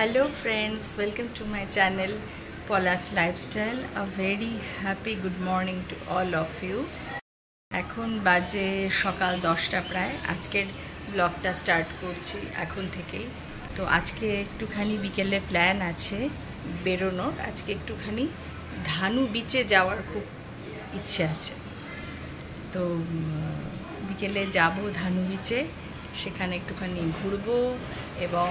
Hello friends, welcome to my channel Paula's Lifestyle. A very happy good morning to all of you. এখন বাজে সকাল দশটা প্রায়। আজকের ব্লগটা স্টার্ট করছি এখন থেকেই। তো আজকে একটুখানি বিকেলে প্ল্যান আছে বেরোনোর। আজকে একটুখানি ধানু বিচে যাওয়ার খুব ইচ্ছে আছে। তো বিকেলে যাব ধানু বিচে সেখানে একটুখানি ঘুরবো এবং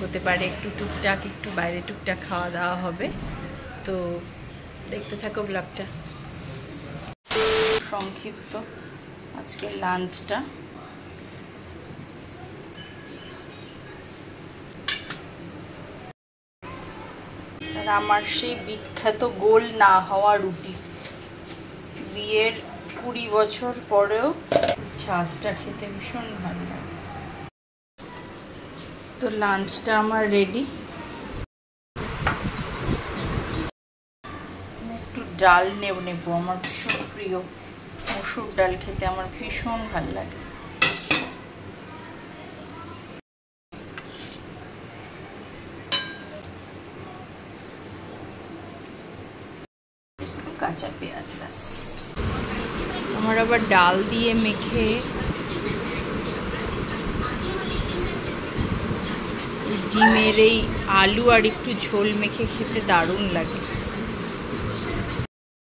হতে পারে একটু টুকটাক, একটু বাইরে টুকটাক খাওয়া দাওয়া হবে। তো দেখতে থাকো ব্লগটা সংক্ষিপ্ত আজকে লাঞ্চটা আমার সেই বিখ্যাত গোল না হওয়া রুটি। বিয়ের কুড়ি বছর পরেও ছাঁচটা খেতে ভীষণ ভালো লাগে। তো লাঞ্চটা আমার রেডি একটু ডাল নেব, নেব। আমার ভীষণ প্রিয়। মসুর ডাল খেতে আমার ভীষণ ভালো লাগে। কাঁচা পেঁয়াজ বাস আমার আবার ডাল দিয়ে মেখে ডিমের এই আলু আর একটু ঝোল মেখে খেতে দারুণ লাগে।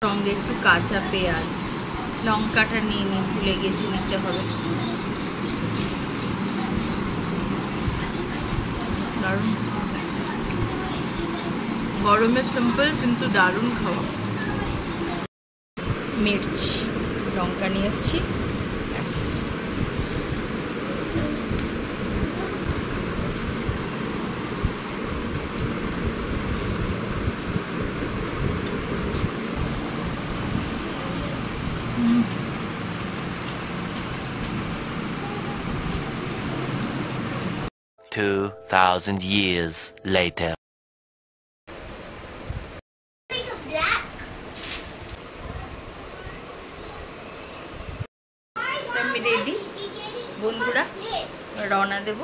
সঙ্গে একটু কাঁচা পেঁয়াজ, লঙ্কাটা নিয়ে নিই ভুলে গেছি নিতে হবে। দারুণ। গরমে সিম্পল কিন্তু দারুণ খাওয়া। মির্চ। লঙ্কা নিয়ে এসছি Two thousand years later. আমি রেডি বন্ধুরা, রওনা দেব।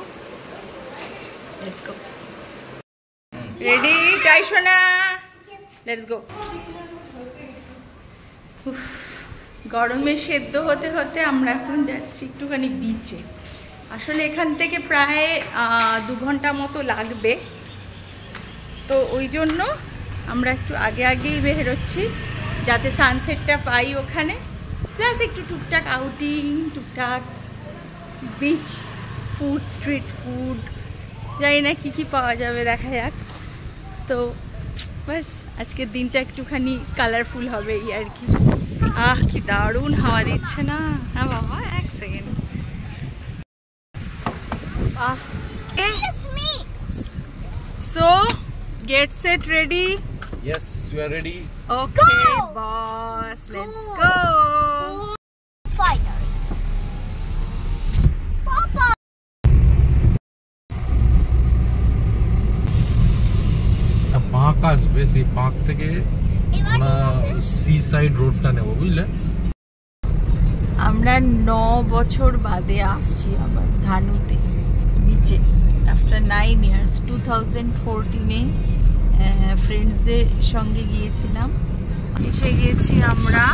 লেটস গো রেডি টাই সোনা লেটস গো গরমে সেদ্ধ হতে হতে আমরা এখন যাচ্ছি একটুখানি বিচে আসলে এখান থেকে প্রায় দু ঘণ্টা মতো লাগবে। তো ওই জন্য আমরা একটু আগে আগেই বেরোচ্ছি, যাতে সানসেটটা পাই ওখানে। প্লাস একটু টুকটাক আউটিং টুকটাক বিচ ফুড স্ট্রিট ফুড জানি না কী কী পাওয়া যাবে দেখা যাক। তো ব্যাস আজকের দিনটা একটুখানি কালারফুল হবে এই আর কি। আহ কি দারুণ হাওয়া দিচ্ছে না। হ্যাঁ বাবা এক second ah so get set ready Yes, we are ready. Okay, boss. Let's go. Finally. Papa. বাঁক আসবে সেই বাঁক থেকে আমরা সি সাইড রোডটা নেব বুঝলে আমরা ন বছর বাদে আসছি আবার ধানুতে বিচে after nine years two thousand ফোরটিনে ফ্রেন্ডসদের সঙ্গে গিয়েছিলাম। এসে গিয়েছি আমরা।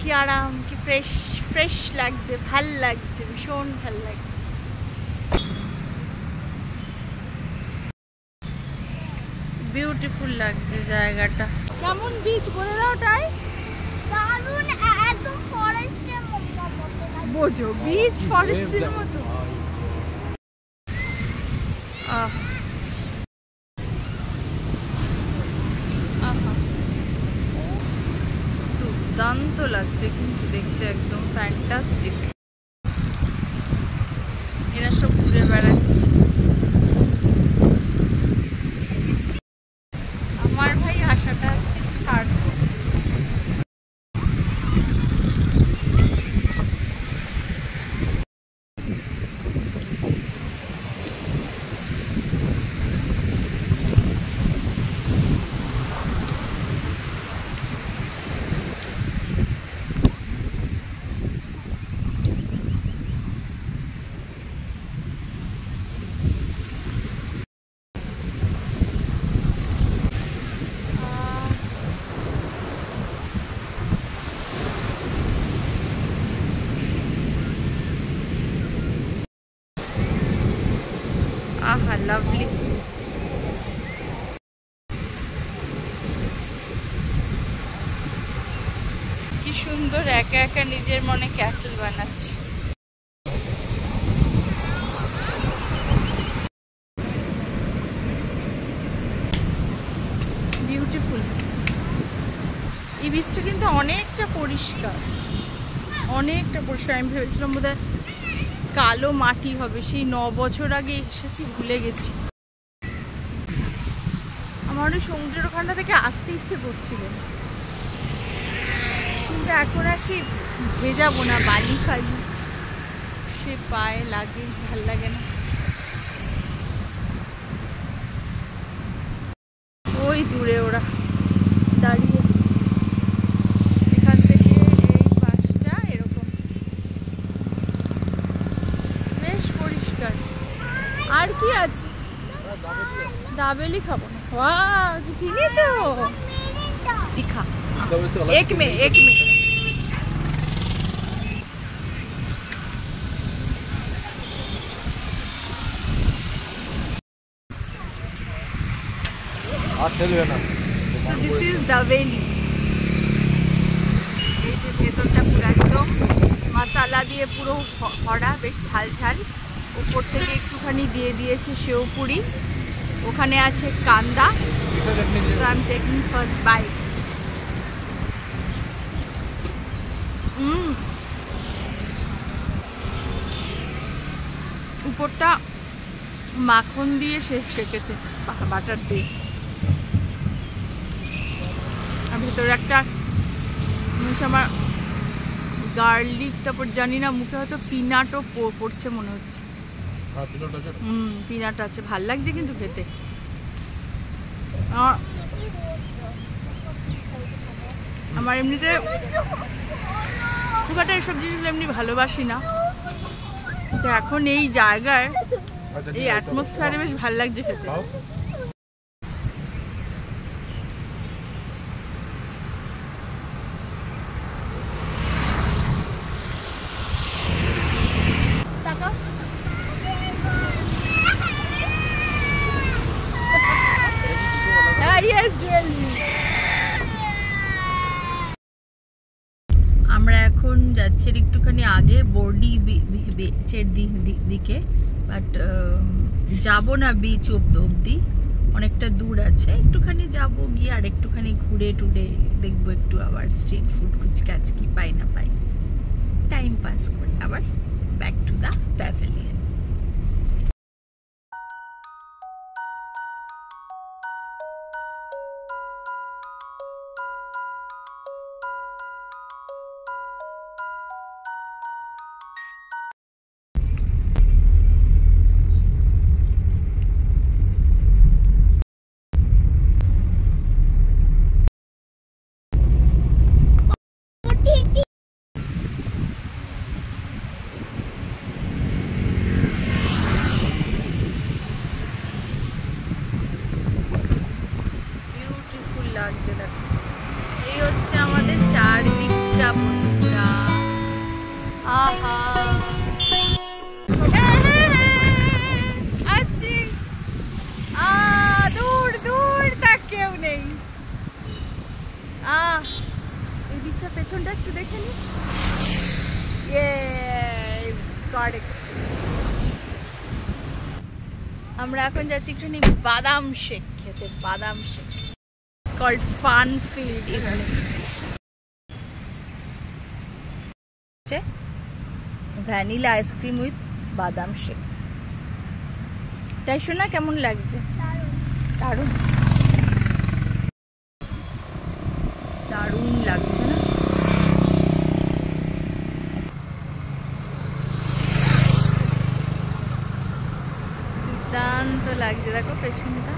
কি আরাম, কি ফ্রেশ ফ্রেশ লাগছে, ভালো লাগছে, ভীষণ ভালো লাগছে। বিউটিফুল লাগছে জায়গাটা। কেমন বিচ বলে দাও তাই দারুণ একদম ফরেস্টের মতো লাগে বোঝো বিচ ফরেস্টের মতো। আহ। দুর্দান্ত লাগছে কিন্তু দেখতে একদম ফ্যান্টাস্টিক lovely. কি সুন্দর একা একা নিজের মনে ক্যাসেল বানাচ্ছে। বিউটিফুল এই বীজটা কিন্তু অনেকটা পরিষ্কার। অনেকটা পরিষ্কার। আমি ভেবেছিলাম বোধহয় কালো মাটি হবে, সেই ন বছর আগে এসেছি, ভুলে গেছি। আমার ওই সমুদ্রের ওখানটা থেকে আসতে ইচ্ছে করছিল। কিন্তু এখন আর সেই ভেজাবো না, বালি ফালি। সে পায়ে লাগে, ভালো লাগে না ওই দূরে ওরা দাঁড়িয়ে এখান থেকে এই পাশটা এরকম বেশ পরিষ্কার আর কি আছে দাবেলি খাবো না ওয়া তুই কিনেছো দিখা एक में एक में আর ঠেলবে না So this is Daveli. এই যে ভেতরটা পুরো একদম মশালা দিয়ে পুরো ভ- ভরা বেশ ঝাল ঝাল উপর থেকে একটুখানি দিয়ে দিয়েছে সেও পুরি। ওখানে আছে কান্দা। ফার্স্ট বাইট উপরটা মাখন দিয়ে সেকেছে বাটার দিয়ে। আর ভেতরে একটা আমার গার্লিক তারপর জানি না, মুখে হয়তো পিনাটও পড়ছে মনে হচ্ছে। হুম পিনাট আছে ভালো লাগছে কিন্তু খেতে। আমার- এমনিতে খুব একটা এইসব জিনিসগুলো এমনি ভালোবাসি না। তো এখন এই জায়গায় আচ্ছা, এই অ্যাটমসফিয়ারে বেশ ভালো লাগছে খেতে খাও। হ্যাঁ ইয়েস জুয়েলি আমরা এখন যাচ্ছি একটুখানি আগে বর্ডি বিচের দিকে। বাট যাব না বিচ অব্দি অনেকটা দূর আছে। একটুখানি যাব গিয়ে আর একটুখানি ঘুরে টুরে দেখব একটু আবার স্ট্রিট ফুড কুচকাচ কি পাই না পাই। টাইম পাস করে আবার ব্যাক টু দ্য প্যাভিলিয়ন লাগছে দেখো। এই হচ্ছে আমাদের চারদিকটা বন্ধুরা। আহা। হ্যাঁ, হ্যাঁ, হ্যাঁ, দূর দূর কেউ নেই। আহ এই দিকটা পেছনটা একটু দেখে আমরা এখন যাচ্ছি একটুখানি বাদাম শেক খেতে বাদাম শেক। কল্ড ফান ফিল্ড এখানে ভ্যানিলা আইসক্রিম উইথ বাদাম শেক তাই শোনা কেমন লাগছে? দারুণ। দারুণ লাগছে না? দুর্দান্ত লাগছে। দেখো পেছনটা।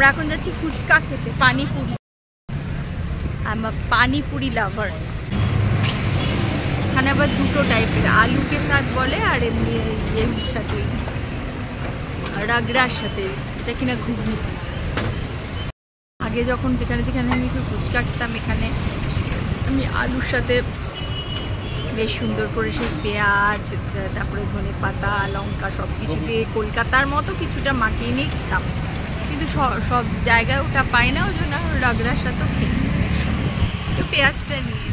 আমরা এখন যাচ্ছি ফুচকা খেতে, পানিপুরি। আমার পানিপুরি লাভার এখানে আবার দুটো টাইপের আলুকে সাথ বলে আর এমনি এর সাথে, রাগড়ার সাথে, এটা কিনা ঘুগনি। আগে যখন যেখানে যেখানে আমি একটু ফুচকা খেতাম, এখানে আমি আলুর সাথে বেশ সুন্দর করে সেই পেঁয়াজ, তারপরে ধনে পাতা লঙ্কা সব কিছু কলকাতার মতো কিছুটা মাখিয়ে নিয়ে খেতাম কিন্তু সব জায়গায় ওটা পাই না ওই জন্য রাগড়ার সাথেও খেয়ে পেঁয়াজটা নিয়ে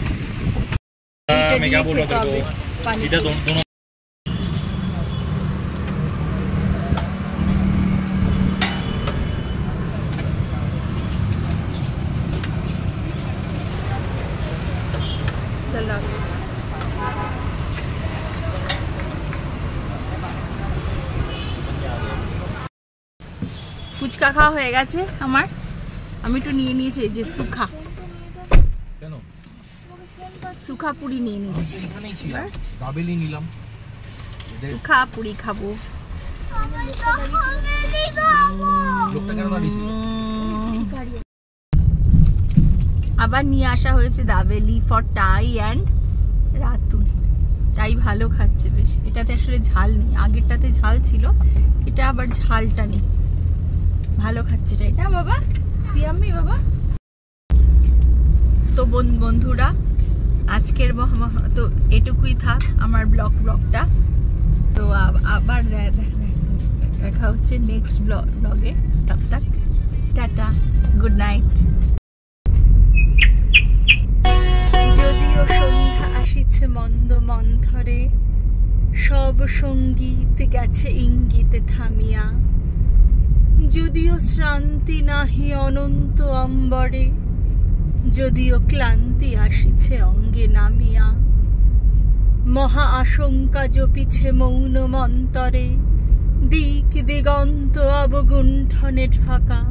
ফুচকা খাওয়া হয়ে গেছে আমার। আমি একটু নিয়ে নিয়েছি এই যে সুখা। কেন? সুখা পুরি নিয়ে নিয়েছি। ডাবেলি নিলাম। সুখা পুরি খাব। আবার নিয়ে আসা হয়েছে dabeli for tie and Ratul. টাই ভালো খাচ্ছে বেশ। এটাতে আসলে ঝাল নেই। আগেরটাতে ঝাল ছিল এটা আবার ঝালটা নেই। ভালো খাচ্ছে তাই না বাবা, সিয়াম্মি বাবা। তো বন- বন্ধুরা, আজকের তো এটুকুই থাক আমার ব্লগ, ব্লগটা। তো আবার দেখা হচ্ছে নেক্সট ব্লগে তব তক, টাটা গুড নাইট যদিও সন্ধ্যা আসিছে মন্দ মন্থরে, সব সংগীত গেছে ইঙ্গিতে থামিয়া। যদিও শ্রান্তি নাহি অনন্ত অম্বরে, যদিও ক্লান্তি আসিছে অঙ্গে নামিয়া। মহা আশঙ্কা জপিছে মৌন মন্তরে, দিক দিগন্ত অবগুণ্ঠনে ঢাকা।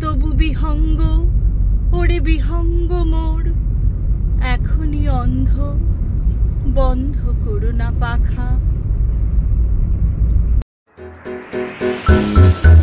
তবু বিহঙ্গ, ওরে বিহঙ্গ মোর, এখনই অন্ধ, বন্ধ করো না পাখা। Thank you.